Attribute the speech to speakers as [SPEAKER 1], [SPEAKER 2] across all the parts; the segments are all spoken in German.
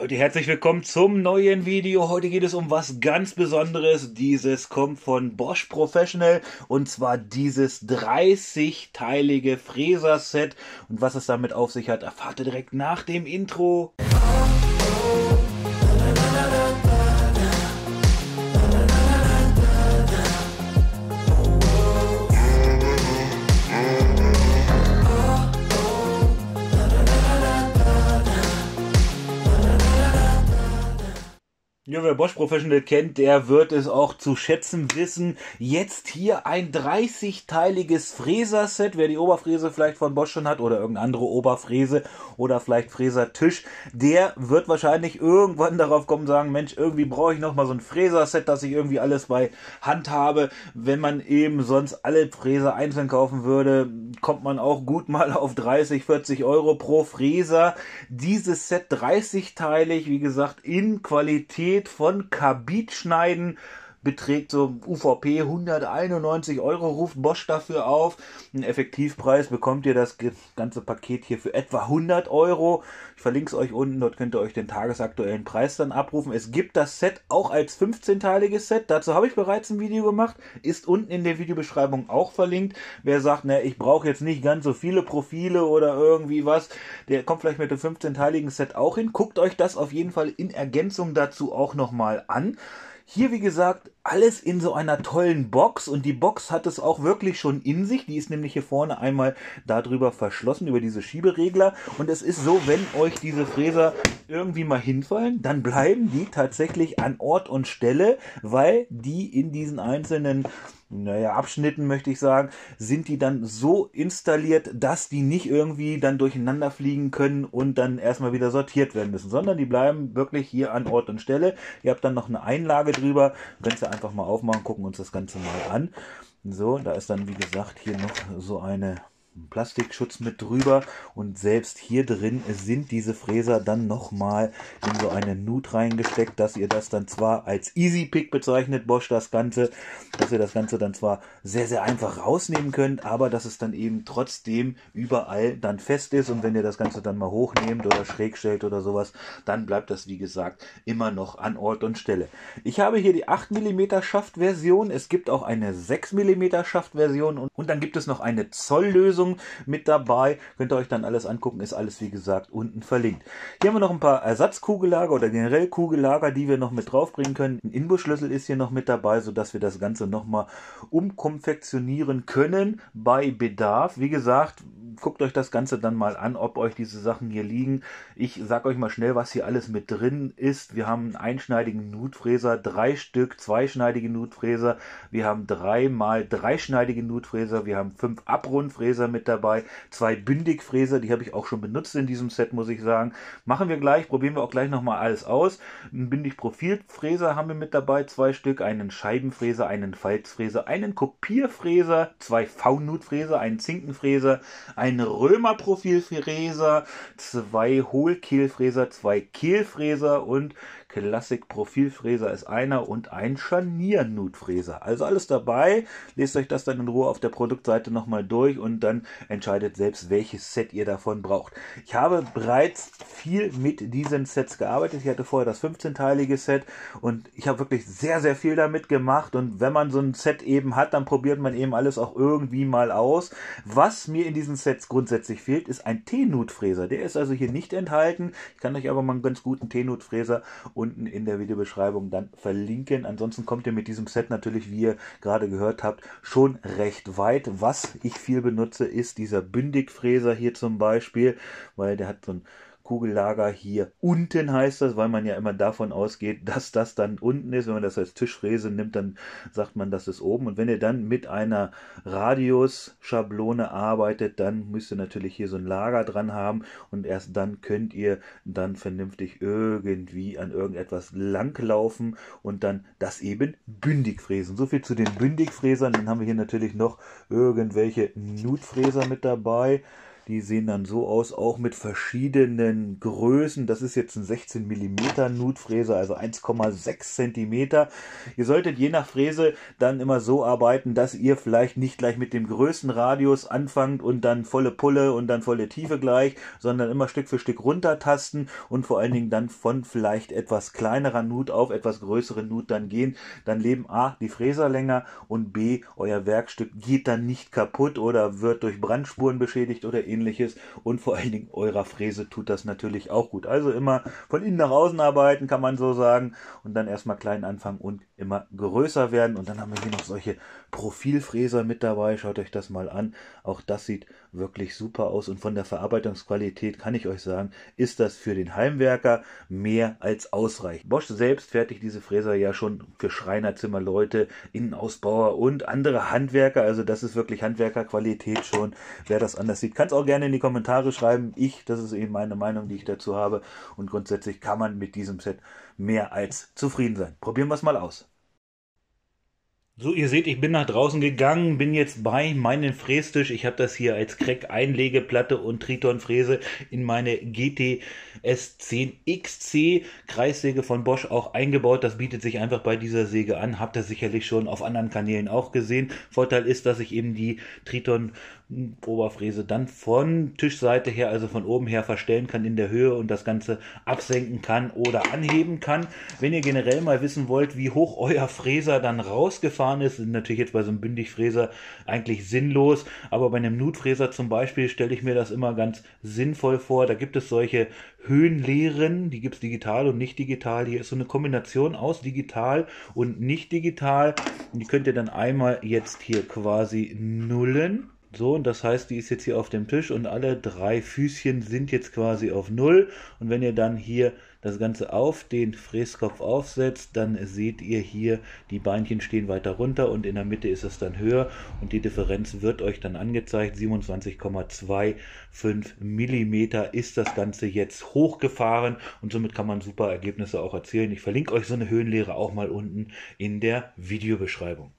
[SPEAKER 1] Leute, herzlich willkommen zum neuen Video. Heute geht es um was ganz Besonderes. Dieses kommt von Bosch Professional und zwar dieses 30-teilige Fräser-Set. Und was es damit auf sich hat, erfahrt ihr direkt nach dem Intro. Ja, wer Bosch Professional kennt, der wird es auch zu schätzen wissen. Jetzt hier ein 30-teiliges Fräserset. Wer die Oberfräse vielleicht von Bosch schon hat oder irgendeine andere Oberfräse oder vielleicht Fräsertisch, der wird wahrscheinlich irgendwann darauf kommen und sagen, Mensch, irgendwie brauche ich noch mal so ein Fräserset, dass ich irgendwie alles bei Hand habe. Wenn man eben sonst alle Fräser einzeln kaufen würde, kommt man auch gut mal auf 30, 40 Euro pro Fräser. Dieses Set 30-teilig, wie gesagt, in Qualität Paket von Kabit schneiden beträgt so UVP 191 Euro, ruft Bosch dafür auf. Ein Effektivpreis bekommt ihr das ganze Paket hier für etwa 100 Euro. Ich verlinke es euch unten, dort könnt ihr euch den tagesaktuellen Preis dann abrufen. Es gibt das Set auch als 15-teiliges Set. Dazu habe ich bereits ein Video gemacht, ist unten in der Videobeschreibung auch verlinkt. Wer sagt, ne, ich brauche jetzt nicht ganz so viele Profile oder irgendwie was, der kommt vielleicht mit dem 15-teiligen Set auch hin. Guckt euch das auf jeden Fall in Ergänzung dazu auch nochmal an. Hier, wie gesagt, alles in so einer tollen Box und die Box hat es auch wirklich schon in sich. Die ist nämlich hier vorne einmal darüber verschlossen, über diese Schieberegler. Und es ist so, wenn euch diese Fräser irgendwie mal hinfallen, dann bleiben die tatsächlich an Ort und Stelle, weil die in diesen einzelnen naja, Abschnitten möchte ich sagen, sind die dann so installiert, dass die nicht irgendwie dann durcheinander fliegen können und dann erstmal wieder sortiert werden müssen, sondern die bleiben wirklich hier an Ort und Stelle. Ihr habt dann noch eine Einlage drüber, könnt ihr einfach mal aufmachen, gucken uns das Ganze mal an. So, da ist dann wie gesagt hier noch so eine Plastikschutz mit drüber. Und selbst hier drin sind diese Fräser dann nochmal in so eine Nut reingesteckt, dass ihr das dann zwar als Easy Pick bezeichnet, Bosch das Ganze, dass ihr das Ganze dann zwar sehr, sehr einfach rausnehmen könnt, aber dass es dann eben trotzdem überall dann fest ist. Und wenn ihr das Ganze dann mal hochnehmt oder schräg stellt oder sowas, dann bleibt das wie gesagt immer noch an Ort und Stelle. Ich habe hier die 8 mm Schaftversion, es gibt auch eine 6 mm Schaftversion. Und, und dann gibt es noch eine Zolllösung Lösung mit dabei. Könnt ihr euch dann alles angucken, ist alles wie gesagt unten verlinkt. Hier haben wir noch ein paar Ersatzkugellager oder generell Kugellager, die wir noch mit draufbringen können. Ein Inbusschlüssel ist hier noch mit dabei, sodass wir das Ganze nochmal umkonfektionieren können bei Bedarf. Wie gesagt, guckt euch das Ganze dann mal an, ob euch diese Sachen hier liegen. Ich sag euch mal schnell, was hier alles mit drin ist. Wir haben einen einschneidigen Nutfräser, drei Stück, zweischneidige Nutfräser. Wir haben dreimal dreischneidige Nutfräser. Wir haben fünf Abrundfräser mit dabei, zwei Bündigfräser, die habe ich auch schon benutzt in diesem Set, muss ich sagen. Machen wir gleich, probieren wir auch gleich nochmal alles aus. Ein Bündig-Profilfräser haben wir mit dabei, zwei Stück, einen Scheibenfräser, einen Falzfräser, einen Kopierfräser, zwei V-Nutfräser, einen Zinkenfräser, einen ein Römerprofilfräser, zwei Hohlkehlfräser, zwei Kehlfräser und Klassik-Profilfräser ist einer und ein Scharniernutfräser. Also alles dabei. Lest euch das dann in Ruhe auf der Produktseite nochmal durch und dann entscheidet selbst, welches Set ihr davon braucht. Ich habe bereits viel mit diesen Sets gearbeitet. Ich hatte vorher das 15-teilige Set und ich habe wirklich sehr, sehr viel damit gemacht. Und wenn man so ein Set eben hat, dann probiert man eben alles auch irgendwie mal aus. Was mir in diesen Sets grundsätzlich fehlt, ist ein T-Nutfräser. Der ist also hier nicht enthalten. Ich kann euch aber mal einen ganz guten T-Nutfräser unten in der Videobeschreibung dann verlinken. Ansonsten kommt ihr mit diesem Set natürlich, wie ihr gerade gehört habt, schon recht weit. Was ich viel benutze, ist dieser Bündigfräser hier zum Beispiel, weil der hat so ein Kugellager hier unten heißt das, weil man ja immer davon ausgeht, dass das dann unten ist. Wenn man das als Tischfräse nimmt, dann sagt man, das ist oben. Und wenn ihr dann mit einer Radius-Schablone arbeitet, dann müsst ihr natürlich hier so ein Lager dran haben und erst dann könnt ihr dann vernünftig irgendwie an irgendetwas langlaufen und dann das eben bündig fräsen. So viel zu den Bündigfräsern. Dann haben wir hier natürlich noch irgendwelche Nutfräser mit dabei. Die sehen dann so aus, auch mit verschiedenen Größen. Das ist jetzt ein 16 mm Nutfräse, also 1,6 cm. Ihr solltet je nach Fräse dann immer so arbeiten, dass ihr vielleicht nicht gleich mit dem größten Radius anfangt und dann volle Pulle und dann volle Tiefe gleich, sondern immer Stück für Stück runtertasten und vor allen Dingen dann von vielleicht etwas kleinerer Nut auf etwas größere Nut dann gehen. Dann leben A, die Fräser länger und B, euer Werkstück geht dann nicht kaputt oder wird durch Brandspuren beschädigt oder ähnliches und vor allen Dingen eurer Fräse tut das natürlich auch gut. Also immer von innen nach außen arbeiten, kann man so sagen und dann erstmal klein anfangen und immer größer werden und dann haben wir hier noch solche Profilfräser mit dabei. Schaut euch das mal an. Auch das sieht wirklich super aus und von der Verarbeitungsqualität kann ich euch sagen, ist das für den Heimwerker mehr als ausreichend. Bosch selbst fertigt diese Fräser ja schon für Schreinerzimmerleute, Innenausbauer und andere Handwerker. Also das ist wirklich Handwerkerqualität schon. Wer das anders sieht, kann es auch gerne in die Kommentare schreiben. Ich, das ist eben meine Meinung, die ich dazu habe. Und grundsätzlich kann man mit diesem Set mehr als zufrieden sein. Probieren wir es mal aus. So, ihr seht, ich bin nach draußen gegangen, bin jetzt bei meinem Frästisch. Ich habe das hier als Crack-Einlegeplatte und Triton-Fräse in meine GTS 10 XC Kreissäge von Bosch auch eingebaut. Das bietet sich einfach bei dieser Säge an. Habt ihr sicherlich schon auf anderen Kanälen auch gesehen. Vorteil ist, dass ich eben die Triton Oberfräse dann von Tischseite her, also von oben her verstellen kann in der Höhe und das Ganze absenken kann oder anheben kann. Wenn ihr generell mal wissen wollt, wie hoch euer Fräser dann rausgefahren ist, sind natürlich jetzt bei so einem Bündigfräser eigentlich sinnlos, aber bei einem Nutfräser zum Beispiel stelle ich mir das immer ganz sinnvoll vor. Da gibt es solche Höhenlehren, die gibt es digital und nicht digital. Hier ist so eine Kombination aus digital und nicht digital. Die könnt ihr dann einmal jetzt hier quasi nullen so, und das heißt, die ist jetzt hier auf dem Tisch und alle drei Füßchen sind jetzt quasi auf Null. Und wenn ihr dann hier das Ganze auf den Fräskopf aufsetzt, dann seht ihr hier, die Beinchen stehen weiter runter und in der Mitte ist es dann höher und die Differenz wird euch dann angezeigt. 27,25 mm ist das Ganze jetzt hochgefahren und somit kann man super Ergebnisse auch erzielen. Ich verlinke euch so eine Höhenlehre auch mal unten in der Videobeschreibung.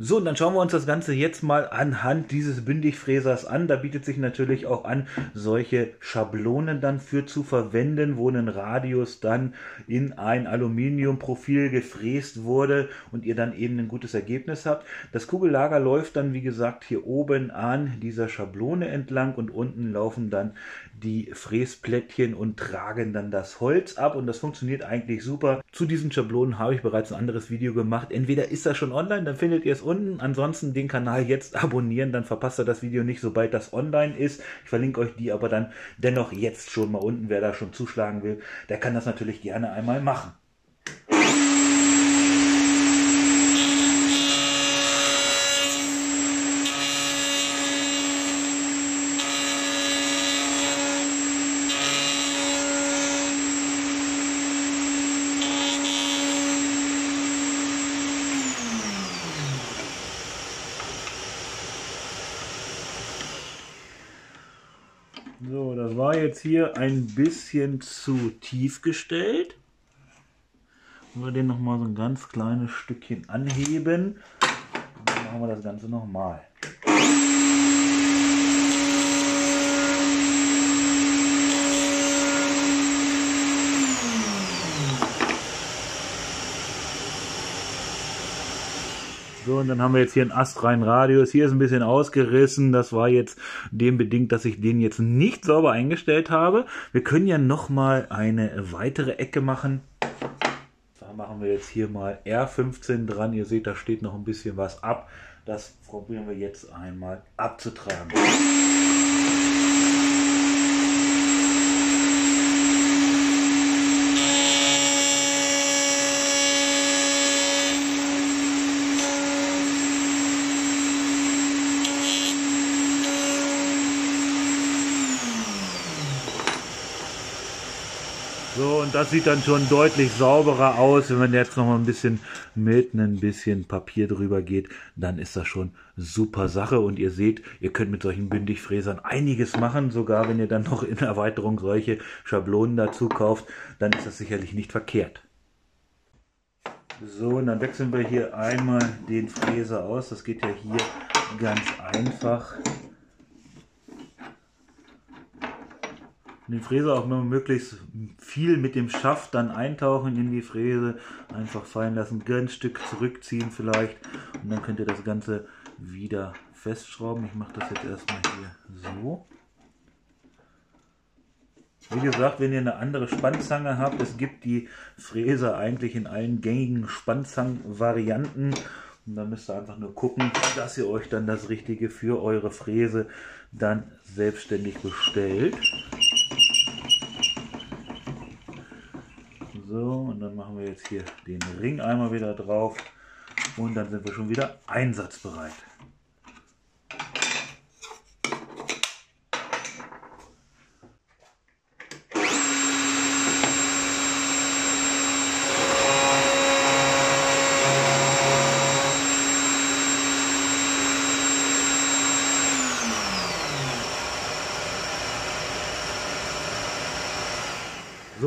[SPEAKER 1] So, und dann schauen wir uns das Ganze jetzt mal anhand dieses Bündigfräsers an. Da bietet sich natürlich auch an, solche Schablonen dann für zu verwenden, wo ein Radius dann in ein Aluminiumprofil gefräst wurde und ihr dann eben ein gutes Ergebnis habt. Das Kugellager läuft dann, wie gesagt, hier oben an dieser Schablone entlang und unten laufen dann die Fräsplättchen und tragen dann das Holz ab und das funktioniert eigentlich super. Zu diesen Schablonen habe ich bereits ein anderes Video gemacht. Entweder ist das schon online, dann findet ihr es unten. Ansonsten den Kanal jetzt abonnieren, dann verpasst ihr das Video nicht, sobald das online ist. Ich verlinke euch die aber dann dennoch jetzt schon mal unten. Wer da schon zuschlagen will, der kann das natürlich gerne einmal machen. So, das war jetzt hier ein bisschen zu tief gestellt. wir den noch mal so ein ganz kleines Stückchen anheben. dann machen wir das Ganze nochmal. So, und dann haben wir jetzt hier einen astreinen Radius. Hier ist ein bisschen ausgerissen. Das war jetzt dem bedingt, dass ich den jetzt nicht sauber eingestellt habe. Wir können ja nochmal eine weitere Ecke machen. Da machen wir jetzt hier mal R15 dran. Ihr seht, da steht noch ein bisschen was ab. Das probieren wir jetzt einmal abzutragen. So, und das sieht dann schon deutlich sauberer aus. Wenn man jetzt noch mal ein bisschen mit ein bisschen Papier drüber geht, dann ist das schon super Sache. Und ihr seht, ihr könnt mit solchen Bündigfräsern einiges machen. Sogar wenn ihr dann noch in Erweiterung solche Schablonen dazu kauft, dann ist das sicherlich nicht verkehrt. So, und dann wechseln wir hier einmal den Fräser aus. Das geht ja hier ganz einfach. Den Fräser auch immer möglichst viel mit dem Schaft dann eintauchen in die Fräse, einfach fallen lassen, ein Stück zurückziehen vielleicht und dann könnt ihr das Ganze wieder festschrauben. Ich mache das jetzt erstmal hier so. Wie gesagt, wenn ihr eine andere Spannzange habt, es gibt die Fräse eigentlich in allen gängigen Spannzangen-Varianten. Und dann müsst ihr einfach nur gucken, dass ihr euch dann das Richtige für eure Fräse dann selbstständig bestellt. So, und dann machen wir jetzt hier den Ring einmal wieder drauf und dann sind wir schon wieder einsatzbereit.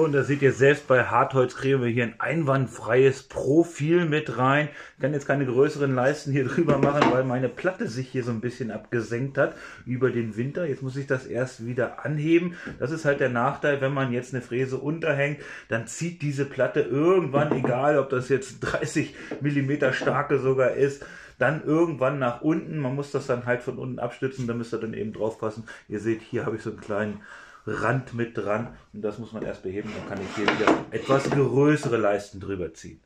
[SPEAKER 1] So, und da seht ihr selbst bei Hartholz kriegen wir hier ein einwandfreies Profil mit rein. Ich kann jetzt keine größeren Leisten hier drüber machen, weil meine Platte sich hier so ein bisschen abgesenkt hat über den Winter. Jetzt muss ich das erst wieder anheben. Das ist halt der Nachteil, wenn man jetzt eine Fräse unterhängt, dann zieht diese Platte irgendwann, egal ob das jetzt 30 Millimeter starke sogar ist, dann irgendwann nach unten. Man muss das dann halt von unten abstützen, da müsst ihr dann eben drauf passen. Ihr seht, hier habe ich so einen kleinen Rand mit dran und das muss man erst beheben. Dann kann ich hier wieder etwas größere Leisten drüber ziehen.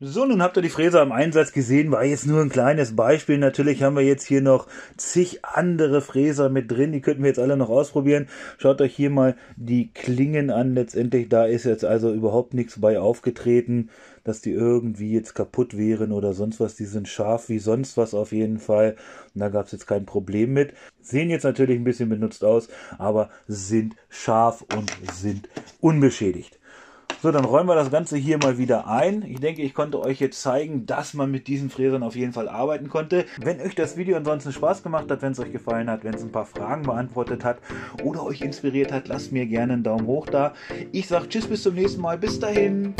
[SPEAKER 1] So, nun habt ihr die Fräse im Einsatz gesehen, war jetzt nur ein kleines Beispiel. Natürlich haben wir jetzt hier noch zig andere Fräser mit drin, die könnten wir jetzt alle noch ausprobieren. Schaut euch hier mal die Klingen an. Letztendlich, da ist jetzt also überhaupt nichts bei aufgetreten, dass die irgendwie jetzt kaputt wären oder sonst was. Die sind scharf wie sonst was auf jeden Fall. Und da gab es jetzt kein Problem mit. Sehen jetzt natürlich ein bisschen benutzt aus, aber sind scharf und sind unbeschädigt. So, dann räumen wir das Ganze hier mal wieder ein. Ich denke, ich konnte euch jetzt zeigen, dass man mit diesen Fräsern auf jeden Fall arbeiten konnte. Wenn euch das Video ansonsten Spaß gemacht hat, wenn es euch gefallen hat, wenn es ein paar Fragen beantwortet hat oder euch inspiriert hat, lasst mir gerne einen Daumen hoch da. Ich sage Tschüss, bis zum nächsten Mal. Bis dahin.